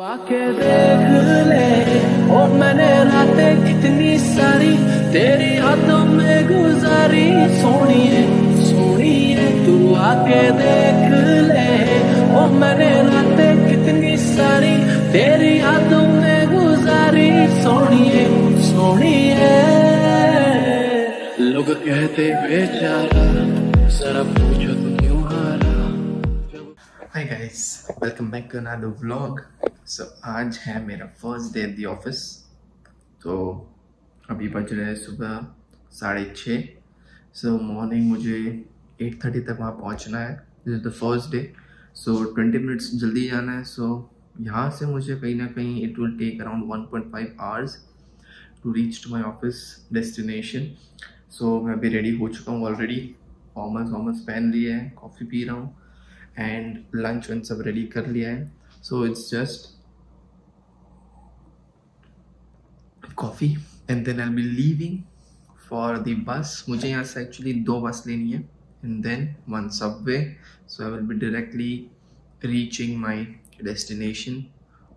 आके देख ले। ओ, मैंने रातें कितनी सारी, तेरी हाथों में गुजारी। सोनी है सोनी है तू आके देख ले। ओ, मैंने रातें कितनी सारी, तेरी हाथों में गुजारी। सोनी है सोनी है लोग कहते बेचारा, जरा पूछो तो हारा hi guys welcome back to another vlog so आज है मेरा फ़र्स्ट डे द ऑफ़िस तो अभी बज रहे हैं सुबह साढ़े छः। सो मॉर्निंग मुझे एट थर्टी तक वहाँ पहुँचना है। This is the first day so twenty minutes जल्दी जाना है। सो so, यहाँ से मुझे कहीं ना कहीं it will take around one point five hours to reach to my office destination so मैं अभी रेडी हो चुका हूँ ऑलरेडी फॉर्मल्स वॉर्मल्स पहन लिए हैं कॉफ़ी पी रहा हूँ। एंड लंच वन सब रेडी कर लिया है. So it's just coffee and then I be leaving for the bus मुझे यहाँ से एक्चुअली दो बस लेनी है and then one subway so I will be directly reaching my destination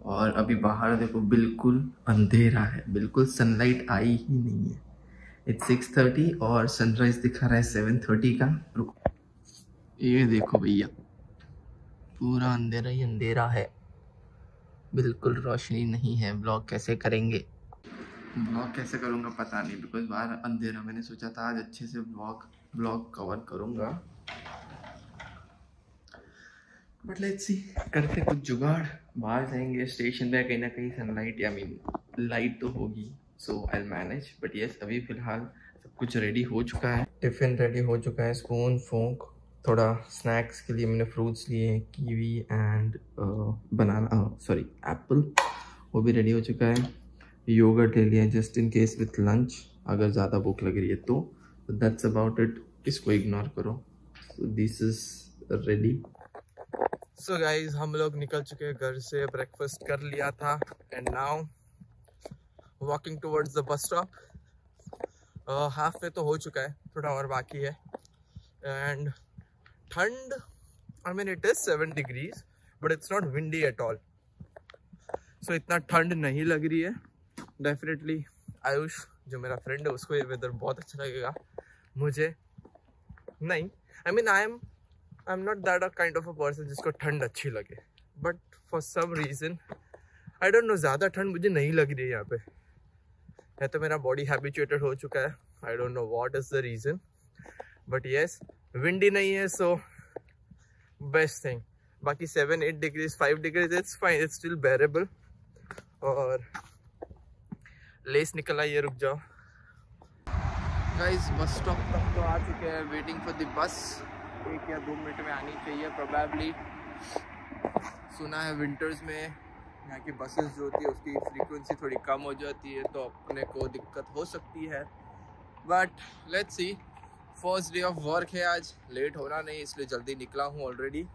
और अभी बाहर देखो बिल्कुल अंधेरा है. बिल्कुल सनलाइट आई ही नहीं है. इट्स सिक्स थर्टी और सनराइज दिखा रहा है सेवन थर्टी का. रुको. ये देखो भैया. पूरा अंधेरा ही अंधेरा है। बिल्कुल रोशनी नहीं है। ब्लॉग कैसे करेंगे? ब्लॉग कैसे करूँगा पता नहीं बिकॉज़ बाहर अंधेरा मैंने सोचा था आज अच्छे से ब्लॉग ब्लॉग कवर करूँगा। बट लेट्स सी करते कुछ जुगाड़। बाहर जाएँगे स्टेशन पे कहीं ना कहीं सनलाइट या मीन लाइट तो होगी so I manage but yes अभी फ़िलहाल सब कुछ रेडी हो चुका है। टिफ़िन रेडी हो चुका है स्पून फोक थोड़ा स्नैक्स के लिए मैंने फ्रूट्स लिए हैं kiwi and banana sorry apple वो भी रेडी हो चुका है। योगर्ट ले लिया just in case with lunch अगर ज़्यादा भूख लग रही है तो। दैट्स अबाउट इट इसको इग्नोर करो। This is ready so guys हम लोग निकल चुके हैं घर से ब्रेकफास्ट कर लिया था। And now walking towards the bus stop halfway तो हो चुका है, थोड़ा और बाकी है। एंड ठंड I mean it is seven degrees but it's not windy at all so इतना ठंड नहीं लग रही है। डेफिनेटली आयुष, जो मेरा फ्रेंड है, उसको ये वेदर बहुत अच्छा लगेगा। मुझे नहीं। I mean I am I am not that a kind of a person जिसको ठंड अच्छी लगे। But for some reason I don't know ज़्यादा ठंड मुझे नहीं लग रही है यहाँ पे। है तो मेरा बॉडी हैबिचुएटेड हो चुका है। I don't know what is the reason but yes windy नहीं है सो बेस्ट थिंग बाकी seven eight degrees five degrees it's fine it's still bearable और लेस निकल है, रुक जाओ। गाइस बस स्टॉप तक तो आ चुके हैं वेटिंग फॉर द बस एक या दो मिनट में आनी चाहिए प्रोबेबली सुना है विंटर्स में, यहाँ की बसेस जो होती है, उसकी फ्रीक्वेंसी थोड़ी कम हो जाती है तो अपने को दिक्कत हो सकती है। But let's see first day of work है आज। लेट होना नहीं, इसलिए जल्दी निकला हूँ ऑलरेडी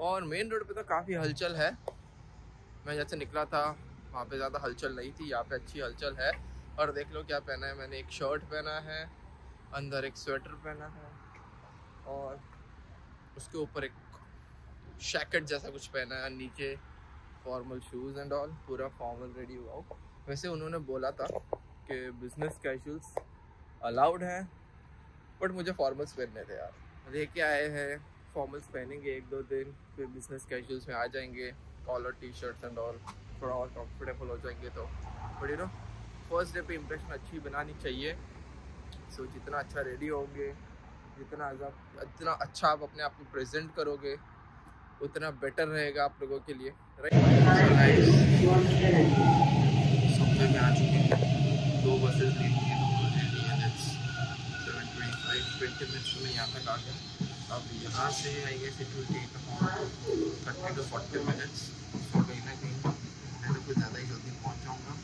और मेन रोड पे तो काफ़ी हलचल है। मैं जैसे निकला था, वहाँ पे ज़्यादा हलचल नहीं थी, यहाँ पे अच्छी हलचल है। और देख लो क्या पहना है मैंने, एक शर्ट पहना है, अंदर एक स्वेटर पहना है, और उसके ऊपर एक शैकेट जैसा कुछ पहना है, नीचे फॉर्मल शूज़ एंड ऑल पूरा फॉर्मल रेडी हुआ वैसे उन्होंने बोला था कि बिज़नेस कैजुअल्स अलाउड है बट मुझे फॉर्मल्स पहनने थे यार। लेके आए हैं फॉर्मल्स पहनेंगे एक दो दिन फिर बिज़नेस कैजुअल्स में आ जाएँगे collar T shirts and all थोड़ा और कंफर्टेबल हो जाएँगे तो। But you know first day पे इम्प्रेशन अच्छी बनानी चाहिए। सो so, जितना अच्छा रेडी होंगे जितना जितना अच्छा आप अपने आप को प्रेजेंट करोगे उतना बेटर रहेगा आप लोगों के लिए। राइट में आ चुके हैं। दो बसेस ली थी सेवन ट्वेंटी मिनट्स में यहाँ तक आ गए अब यहाँ से I guess it will take thirty to forty minutes so कहीं ना कहीं मैं तो कुछ ज़्यादा ही जल्दी पहुँच जाऊँगा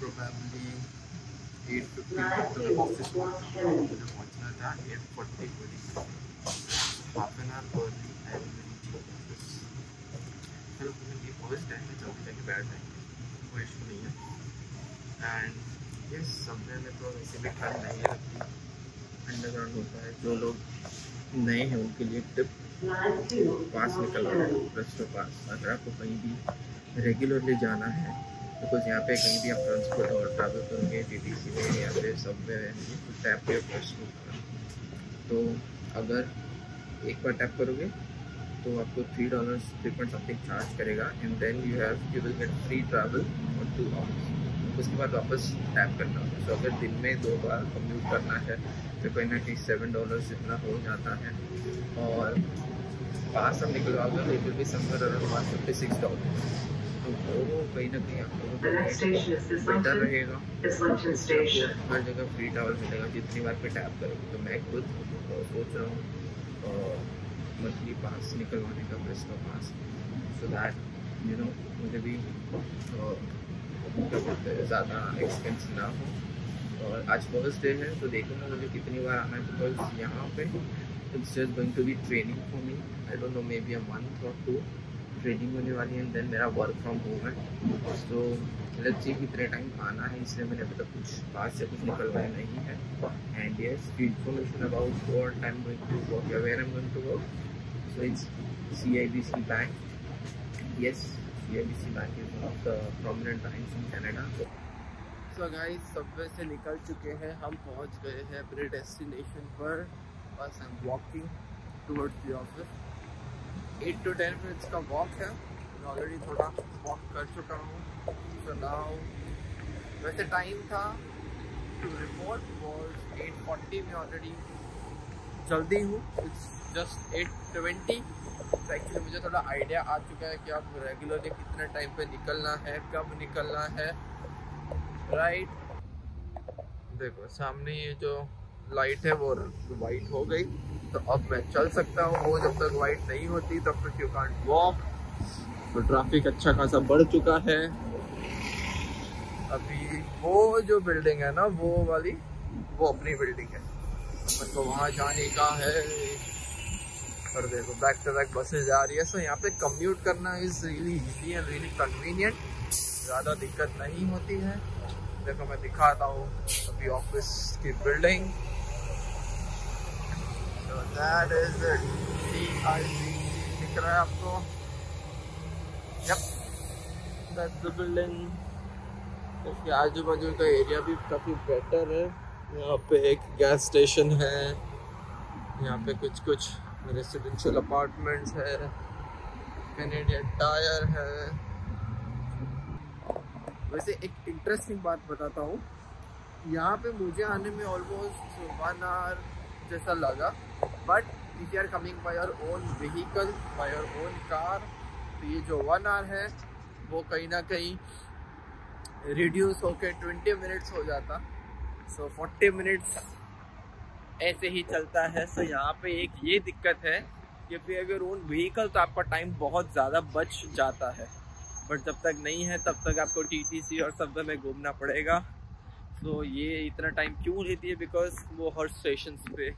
प्रोबेबली एट फिफ्टी ऑफ़िस मुझे पहुँचना था at forty half an hour early I office चलो ये फ़र्स्ट टाइम में जल्दी जाके बैठ जाएँगे। कोई इशू नहीं है। एंड यस सबवे में तो वैसे भी ठंड नहीं लगती अंडरग्राउंड होता है। जो लोग नए हैं, उनके लिए टिप पास निकलवाना रेस्टो पास अगर आपको कहीं भी रेगुलरली जाना है बिकॉज़ यहाँ पे कहीं भी आप ट्रांसपोर्ट और ट्रैवल करोगे टी टी सी में या फिर में तो टैप पे रेस्टो तो अगर एक बार टैप करोगे तो आपको three dollar three point something charge करेगा and then you have you will get free travel और टू आवर्स उसके बाद वापस टैप करना। होगा तो अगर दिन में दो बार कम्यूट करना है तो कहीं ना कहीं सेवन डॉलर जितना हो जाता है। और पास हम निकलवाओगे तो it be somewhere around one fifty six dollar तो वो कहीं ना कहीं आपको बेटर रहेगा। हर जगह फ्री ट्रैवल मिलेगा। जितनी बार पे टैप करोगे तो मैं खुद सोच रहा हूँ मंथली पास निकलवाने का Presto pass so that you know मुझे भी ज़्यादा एक्सपेंस ना हो। और आज फ़र्स्ट डे है तो देखूँगा मुझे कितनी बार आना है बिकॉज़ यहाँ पे it's just going to be training for me I don't know may be a month और टू ट्रेनिंग होने वाली है देन मेरा वर्क फ्रॉम होम है। तो लेट्स सी कितने टाइम आना है, इसलिए मैंने अभी तक कुछ पास से कुछ निकलवाया नहीं है। And yes information about I am going to work या where am going to work so it's C I B C bank yes C bank is one of the prominent banks in Canada so guys subway से निकल चुके हैं। हम पहुँच गए हैं अपने डेस्टिनेशन पर। बस am walking towards the office eight to ten minutes का वॉक है। मैं ऑलरेडी थोड़ा वॉक कर चुका हूँ। तो नाउ वैसे टाइम था to report was at forty में ऑलरेडी जल्दी हूँ। जस्ट एट ट्वेंटी एक्चुअली मुझे थोड़ा आइडिया आ चुका है कि अब रेगुलरली कितने टाइम पे निकलना है, कब निकलना है। राइट देखो, सामने ये जो लाइट है, वो वाइट हो गई। तो अब मैं चल सकता हूँ। वो जब तक वाइट नहीं होती, तब तक यू कांट वॉक तो ट्रैफ़िक अच्छा खासा बढ़ चुका है। अभी वो जो बिल्डिंग है ना, वो वाली, वो अपनी बिल्डिंग है। तो वहाँ जाने का है। और देखो बैक टू बैक बसेज जा रही है। सो यहाँ पे कम्यूट करना is really easy and really convenient ज़्यादा दिक्कत नहीं होती है। देखो, मैं दिखाता हूँ अभी ऑफ़िस की बिल्डिंग so दिख रहा है आपको। Yep आजू बाजू का एरिया भी काफ़ी बेटर है। यहाँ पे एक गैस स्टेशन है। यहाँ पे कुछ कुछ रेसिडेंशियल अपार्टमेंट्स है कैनेडियन टायर है। वैसे एक इंटरेस्टिंग बात बताता हूँ। यहाँ पे मुझे आने में ऑलमोस्ट वन आवर जैसा लगा but if you are coming by your own vehicle by your own car तो ये जो वन आवर है, वो कहीं ना कहीं रिड्यूस होकर ट्वेंटी मिनट्स हो जाता। सो फोर्टी मिनट्स ऐसे ही चलता है। सो यहाँ पे एक ये दिक्कत है कि फिर अगर ओन व्हीकल तो आपका टाइम बहुत ज़्यादा बच जाता है। बट जब तक नहीं है, तब तक आपको टीटीसी और सब में घूमना पड़ेगा। तो ये इतना टाइम क्यों लेती है? बिकॉज़ वो हर स्टेशन पे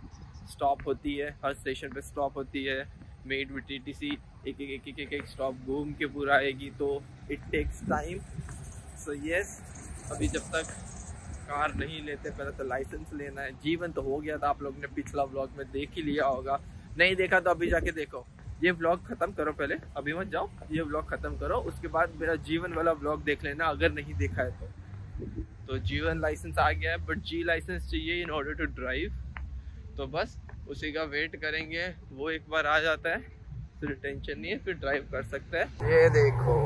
स्टॉप होती है। हर स्टेशन पे स्टॉप होती है। Made with T T C एक एक एक एक एक स्टॉप घूम के पूरा आएगी तो it takes time so yes अभी जब तक कार नहीं लेते, पहले तो लाइसेंस लेना है। जीवन तो हो गया था, आप लोग ने पिछला व्लॉग में देख ही लिया होगा। नहीं देखा तो अभी जाके देखो। ये व्लॉग खत्म करो पहले, अभी मत जाओ। ये व्लॉग खत्म करो, उसके बाद मेरा जीवन वाला व्लॉग देख लेना, अगर नहीं देखा है तो। तो जीवन लाइसेंस आ गया है बट जी लाइसेंस चाहिए इन ऑर्डर टू ड्राइव तो बस, उसी का वेट करेंगे, वो एक बार आ जाता है। फिर टेंशन नहीं है, फिर ड्राइव कर सकते हैं। ये देखो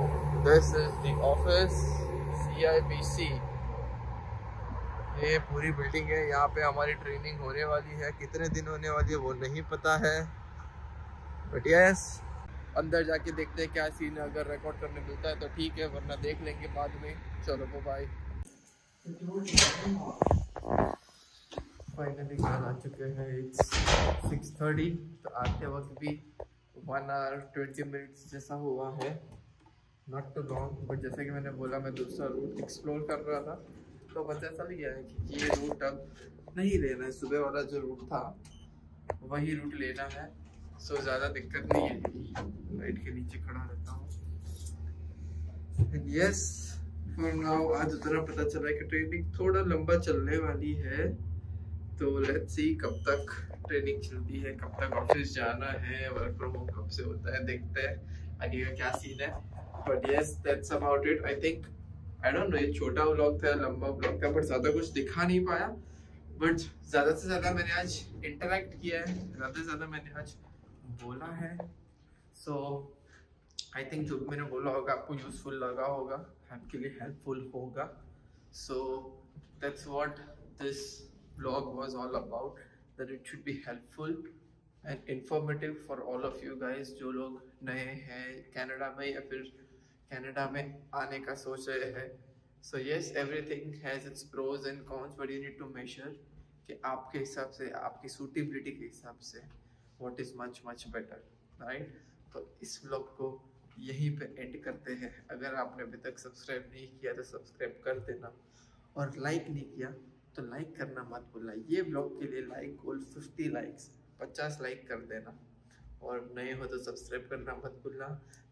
this is the C I B C ये पूरी बिल्डिंग है, यहाँ पे हमारी ट्रेनिंग होने वाली है। कितने दिन होने वाली है वो नहीं पता है। बट यस अंदर जाके देखते हैं क्या सीन अगर रिकॉर्ड करने मिलता है तो ठीक है, वरना देख लेंगे बाद में। चलो वो बाय फाइनली घर आ चुके हैं। इट्स सिक्स थर्टी तो आते वक्त भी वन आवर ट्वेंटी मिनट्स जैसा हुआ है। नॉट टू लॉन्ग बट जैसे कि मैंने बोला, मैं दूसरा रूट एक्सप्लोर कर रहा था। तो बस ऐसा भी है कि ये रूट अब नहीं लेना है। सुबह वाला जो रूट था, वही रूट लेना है। सो ज़्यादा दिक्कत नहीं है। लाइट के नीचे खड़ा रहता हूँ। यस फॉर नाउ आज उतना पता चला कि ट्रेनिंग थोड़ा लंबा चलने वाली है। तो लेट्स सी कब तक ट्रेनिंग चलती है, कब तक ऑफ़िस जाना है वर्क फ्रॉम होम कब से होता है, देखते हैं। आगे का क्या सीन है। But yes that's about it I think I don't know ये छोटा व्लॉग था, लंबा व्लॉग था बट ज़्यादा कुछ दिखा नहीं पाया। बट ज़्यादा से ज़्यादा मैंने आज इंटरेक्ट किया है, ज़्यादा से ज़्यादा मैंने आज बोला है। सो आई थिंक जो भी मैंने बोला होगा, आपको यूज़फुल लगा होगा, आपके लिए हेल्पफुल होगा। So that's what this blog was all about that it should be helpful and informative for all of you guys, जो लोग नए हैं, कनाडा में या फिर कनाडा में आने का सोच रहे हैं। So yes everything has its pros and cons but you need to measure कि आपके हिसाब से, आपकी सूटेबिलिटी के हिसाब से what is much much better right तो इस ब्लॉग को यहीं पे एंड करते हैं। अगर आपने अभी तक सब्सक्राइब नहीं किया तो सब्सक्राइब कर देना। और लाइक नहीं किया तो लाइक करना मत भूलना। ये ब्लॉग के लिए लाइक गोल 50 लाइक्स 50 लाइक कर देना। और नए हो तो सब्सक्राइब करना मत भूलना।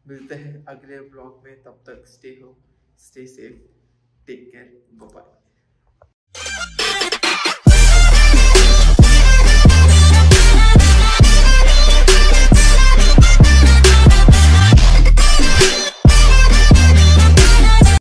मिलते हैं अगले ब्लॉग में। तब तक स्टे हो stay safe take care bye